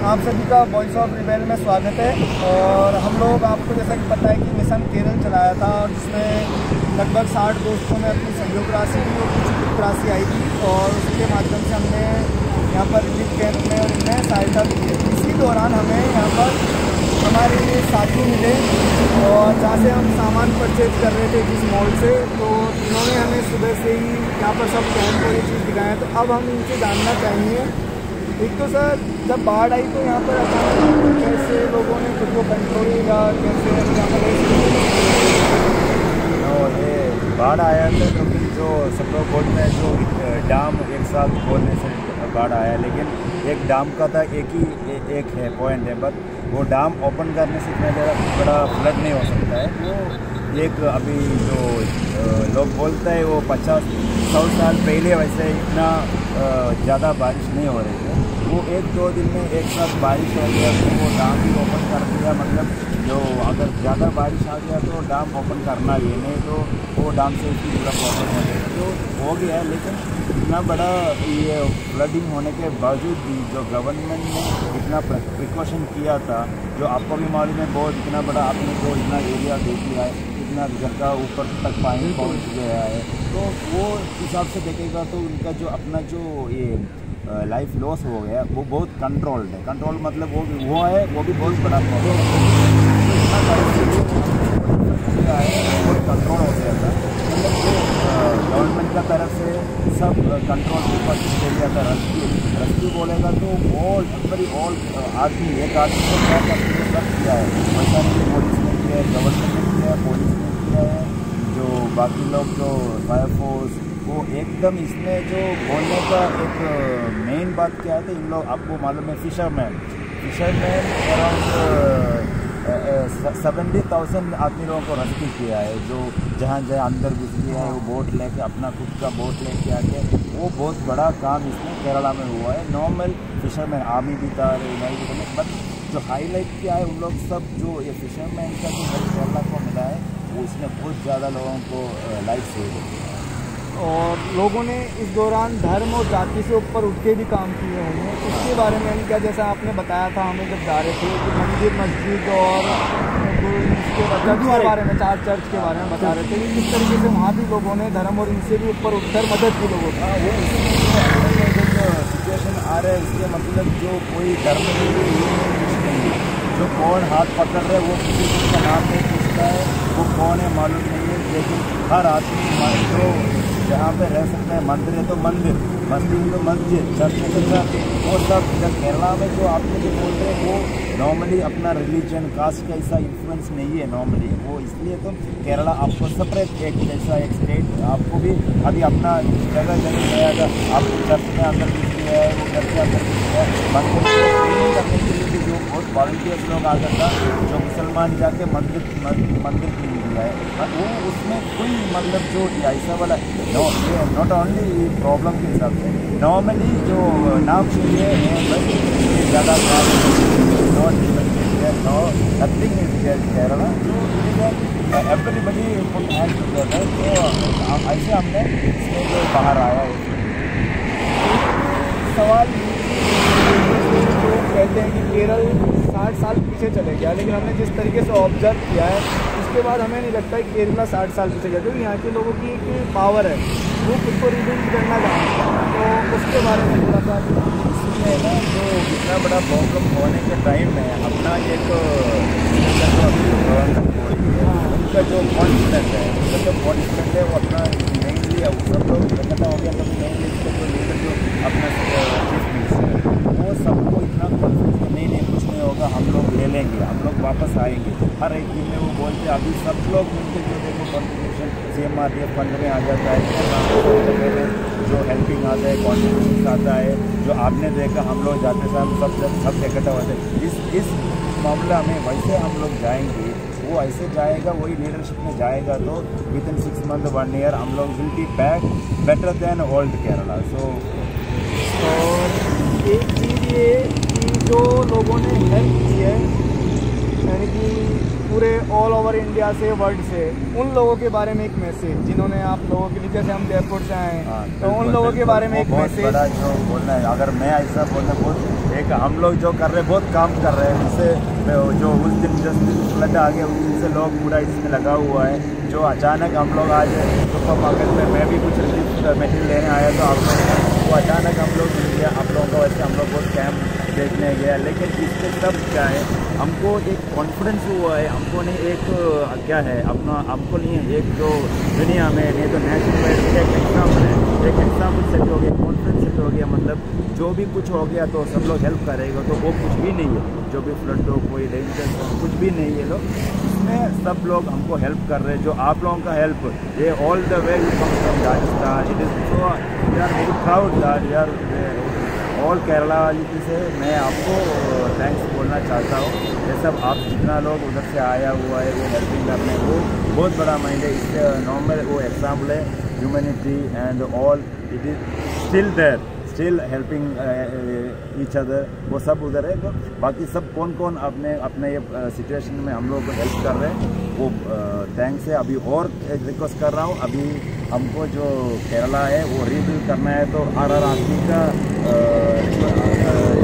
आप सभी का वॉइस ऑफ़ रिबेल में स्वागत है और हम लोग आपको जैसा कि पता है कि मिशन केरल चलाया था और जिसमें लगभग साठ दोस्तों ने अपनी सहयोग राशि दी और कुछ राशि आई थी और उसके माध्यम से हमने यहाँ पर रिलीफ कैंप में और इनमें सहायता दी है। इसी दौरान हमें यहाँ पर हमारे साथी मिले और जहाँ से हम सामान परचेज कर रहे थे जिस मॉल से तो इन्होंने हमें सुबह से ही यहाँ पर सब कैंप को ये चीज़ दिखाया तो अब हम इनसे जानना चाहेंगे एक तो सर जब बाढ़ आई तो यहाँ पर कैसे लोगों ने खुद को कंट्रोल किया कैसे बाढ़ आया था तो फिर जो सब लोग बोलते हैं जो डैम एक साथ खोलने से बाढ़ आया लेकिन एक डैम का था एक ही ए, एक है पॉइंट है बट वो डैम ओपन करने से इतना ज़्यादा बड़ा फ्लड नहीं हो सकता है। वो एक अभी जो लोग बोलते हैं वो पचास सौ साल पहले वैसे इतना ज़्यादा बारिश नहीं हो रही है। वो एक दो दिन में एक साथ बारिश हो गया तो वो दाम भी ओपन कर दिया मतलब जो अगर बारिश आ गया तो डैम ओपन करना ही नहीं तो वो डाम से उसकी पूरा प्रॉब्लम हो जाएगा। तो हो गया है लेकिन इतना बड़ा ये फ्लडिंग होने के बावजूद भी जो गवर्नमेंट ने इतना प्रिकॉशन किया था जो आपको भी मालूम है बहुत इतना बड़ा आपने जो इतना एरिया देख लिया है इतना घर का ऊपर तक पानी पहुँच गया है तो वो हिसाब से देखेगा तो उनका जो अपना जो ये लाइफ लॉस हो गया वो बहुत कंट्रोल्ड है। कंट्रोल मतलब वो भी वो है वो भी बहुत बड़ा प्रॉब्लम कंट्रोल हो गया था मतलब गवर्नमेंट का तरफ़ से सब कंट्रोल ऊपर था रेस्क्यू रेस्क्यू बोलेगा तो ऑल बड़ी ऑल आदमी एक आदमी को क्या किया है पुलिस ने किया है गवर्नमेंट ने किया है पुलिस ने किया है जो बाकी लोग जो फायर वो एकदम इसमें जो बोलने का एक मेन बात क्या है तो इन लोग आपको मालूम है fisherman fisherman around seventy thousand आदमी लोगों को रेस्क्यू किया है, जो जहाँ जहाँ अंदर घुस गया है, वो बोट लेके, अपना खुद का बोट लेके आके, वो बहुत बड़ा काम इसमें केरला में हुआ है। नॉर्मल फिशरमैन आर्मी भी था नेवी भी था बट जो हाईलाइट किया है, उन लोग सब जो ये फिशरमैन का जो केरला को मिला है, वो इसमें बहुत ज़्यादा लोगों को लाइफ सेव है। और लोगों ने इस दौरान धर्म और जाति से ऊपर उठ के भी काम किए होंगे। इसके बारे में यानी क्या जैसा आपने बताया था हमें जब जा रहे थे कि मंदिर मस्जिद और चर्च के बारे में चार चर्च के बारे में बता रहे थे कि किस तरीके से वहाँ भी लोगों ने धर्म और इनसे भी ऊपर उठकर मदद की लोगों को। हाँ, सिचुएशन आ रहा है इसके मतलब जो कोई धर्म जो कौन हाथ पकड़ रहे वो किसी का नाम नहीं पूछता है वो कौन है मालूम नहीं है लेकिन हर आदमी जो जहाँ पे रह सकते हैं। मंदिर है तो मंदिर, मस्जिद तो मस्जिद चर्च है तो चर्च वो सब इधर केरला में जो आपने जो बोलते हैं, वो नॉर्मली अपना रिलीजन कास्ट का ऐसा इन्फ्लुएंस नहीं है नॉर्मली वो इसलिए तो केरला आपको सेपरेट एक जैसा एक स्टेट आपको भी अभी अपना जगह जगह जाएगा आप चर्च में अंदर है, वो घर के अंदर है, मंदिर जो बहुत वॉल्टियर्स लोग आ जाता जो मुसलमान जाके मंदिर मंदिर दिया है वो उसमें कोई मतलब जो ऐसा वाला नो ये नॉट ओनली प्रॉब्लम के हिसाब से नॉर्मली जो नाम चाहिए बस ज़्यादा not no nothing is Kerala everybody put hand together तो ऐसे हमने इसमें जो बाहर आया है। सवाल कहते हैं कि केरल साठ साल पीछे चले गया, लेकिन हमने जिस तरीके से ऑब्ज़र्व किया है उसके बाद हमें नहीं लगता है कि केरला साठ साल पीछे गया, क्योंकि यहाँ के लोगों की एक पावर है। वो खुद को रिबिल्ड करना चाहते हैं। तो उसके बारे में थोड़ा सा इसमें ना जो इतना बड़ा प्रॉब्लम होने के टाइम में अपना एक, उनका जो कॉन्फिडेंस है, उनका जो कॉन्फिडेंस है वो अपना मेनली सब लोग इकट्ठा हो गया तभी मेनली इसका जो लीडर जो अपना वो सबको इतना नहीं नहीं नहीं होगा, हम लोग ले लेंगे हम लोग वापस आएँगे। हर एक दिन में वो बोलते अभी सब लोग मिलकर जो देखो contribution C M R fund में आ जाता है जो हेल्पिंग आता है कॉन्ट्रीब्यूशन आता है, जो आपने देखा, हम लोग जाते समय सब सब इकट्ठा होते इस इस मामला में वैसे हम लोग जाएँगे, वो ऐसे जाएगा, वही लीडरशिप में जाएगा तो within six month one year हम लोग will be back better than old Kerala so और एक चीज़ ये जो लोगों ने हेल्प की है यानी कि पूरे ऑल ओवर इंडिया से वर्ल्ड से उन लोगों के बारे में एक मैसेज जिन्होंने आप लोगों के लिए जैसे हम जयपुर से आए हाँ, तो उन लोगों के बारे में एक बहुत बड़ा मैसेज जो बोलना है अगर मैं ऐसा बोलना बहुत एक हम लोग जो कर रहे हैं बहुत काम कर रहे हैं जिससे जो उस दिन जिस दिन फ्लड आ गया उस दिन से लोग पूरा इसमें लगा हुआ है जो अचानक हम लोग आज सुपर मार्केट में मैं भी कुछ रिलीफ मटेरियल लेने आया तो आप लोग वो अचानक हम लोग मिल गया, आप लोगों का वैसे हम लोग बहुत कैम्प देखने गया, लेकिन इसके सब क्या है? हमको एक कॉन्फिडेंस हुआ है, हमको नहीं एक, क्या है, अपना, हमको नहीं एक जो दुनिया में, नहीं तो नेशनल वाइड एक एग्ज़ाम्पल है, एक एग्ज़ाम्पल सेट हो गया कॉन्फिडेंस सेट हो गया मतलब जो भी कुछ हो गया तो सब लोग हेल्प करेगा तो वो कुछ भी नहीं है, जो भी फ्लड हो, कोई डेंजर हो, कुछ भी नहीं है लोग इसमें सब लोग हमको हेल्प कर रहे हैं, जो आप लोगों का हेल्प ये all the way you come from Rajasthan it is so are very proud that we are all Kerala वाली से मैं आपको थैंक्स बोलना चाहता हूँ। ये सब आप जितना लोग उधर से आया हुआ है, वो हेल्पिंग करने वो बहुत बड़ा माइंड है। इससे नॉर्मल वो एग्ज़ाम्पल है humanity and all it is still there still helping each other वो सब उधर है तो बाकी सब कौन कौन अपने अपने ये सिचुएशन में हम लोग हेल्प कर रहे हैं वो थैंक्स है अभी और रिक्वेस्ट कर रहा हूँ। अभी हमको जो केरला है वो रीबिल्ड करना है तो आर आर आदमी का अ,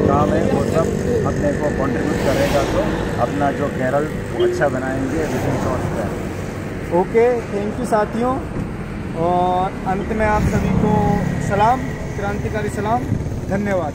काम है वो सब अपने को कंट्रीब्यूट करेगा तो अपना जो केरल वो अच्छा बनाएँगे short time okay thank you साथियों। और अंत में आप सभी को सलाम। क्रांतिकारी सलाम धन्यवाद।